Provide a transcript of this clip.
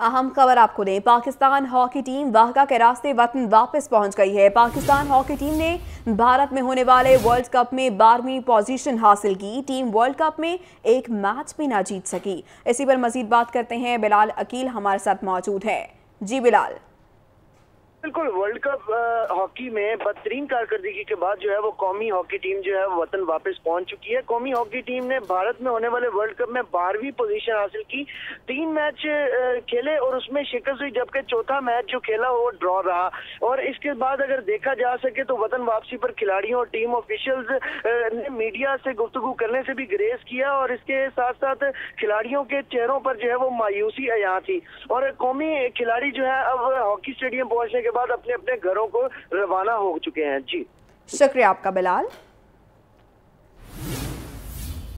अहम खबर आपको दें, पाकिस्तान हॉकी टीम वाहका के रास्ते वतन वापस पहुँच गई है। पाकिस्तान हॉकी टीम ने भारत में होने वाले वर्ल्ड कप में बारहवीं पोजीशन हासिल की। टीम वर्ल्ड कप में एक मैच भी ना जीत सकी। इसी पर मजीद बात करते हैं। बिलाल अकील हमारे साथ मौजूद है। जी बिलाल। बिल्कुल वर्ल्ड कप हॉकी में बदतरीन कारकर्दगी के बाद जो है वो कौमी हॉकी टीम जो है वतन वापस पहुँच चुकी है। कौमी हॉकी टीम ने भारत में होने वाले वर्ल्ड कप में बारहवीं पोजीशन हासिल की। तीन मैच खेले और उसमें शिकस्त हुई, जबकि चौथा मैच जो खेला वो ड्रॉ रहा। और इसके बाद अगर देखा जा सके तो वतन वापसी पर खिलाड़ियों और टीम ऑफिशियल्स ने मीडिया से गुफ्तु करने से भी ग्रेस किया और इसके साथ साथ खिलाड़ियों के चेहरों पर जो है वो मायूसी अया थी। और कौमी खिलाड़ी जो है अब हॉकी स्टेडियम पहुँचने के बाद अपने अपने घरों को रवाना हो चुके हैं। जी। शुक्रिया आपका बिलाल।